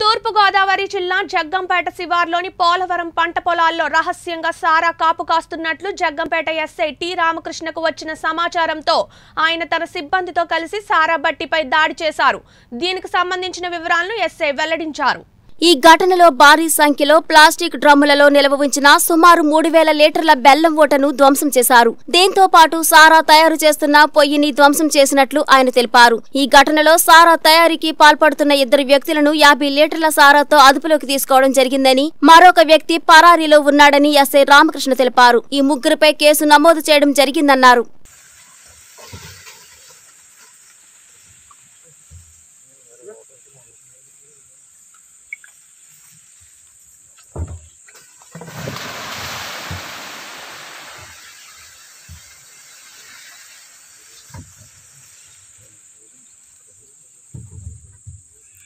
తూర్పుగోదావరి జిల్లా జగ్గంపేట శివార్లోని పోలవరం పంట పొలాల్లో రహస్యంగా సారా కాపు కాస్తున్నట్లు జగ్గంపేట ఎస్ఐ టి రామకృష్ణకు వచ్చిన సమాచారంతో ఆయన తన సిబ్బందితో కలిసి సారా బట్టిపై దాడి చేశారు. దీనికి సంబంధించిన వివరాలను ఎస్ఐ వెల్లడించారు. ఈ ఘటనలో భారీ సంఖ్యలో ప్లాస్టిక్ డ్రమ్ములలో నిల్వ ఉంచిన సుమారు మూడు వేల లీటర్ల బెల్లం ఓటను ధ్వంసం చేశారు. దీంతో పాటు సారా తయారు చేస్తున్న పొయ్యిని ధ్వంసం చేసినట్లు ఆయన తెలిపారు. ఈ ఘటనలో సారా తయారీకి పాల్పడుతున్న ఇద్దరు వ్యక్తులను యాభై లీటర్ల సారాతో అదుపులోకి తీసుకోవడం జరిగిందని మరొక వ్యక్తి పరారీలో ఉన్నాడని ఎస్ఐ రామకృష్ణ తెలిపారు. ఈ ముగ్గురిపై కేసు నమోదు చేయడం జరిగిందన్నారు.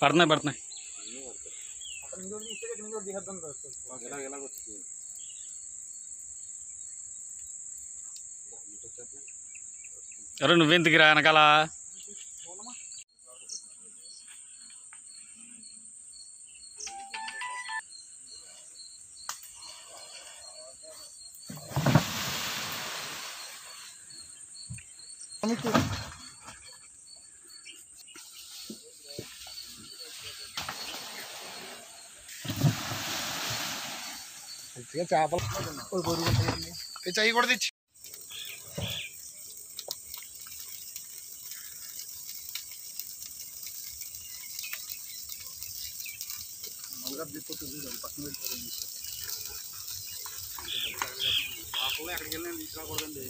పడుతున్నాయి? పడుతున్నాయి ఎవరు నువ్వెందుకు రా వెనకాల? చేపలు అవి కూడా తెచ్చి. ఎక్కడికి వెళ్ళి తీసుకురాకూడదండి